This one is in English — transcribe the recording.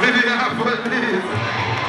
Lydia, please.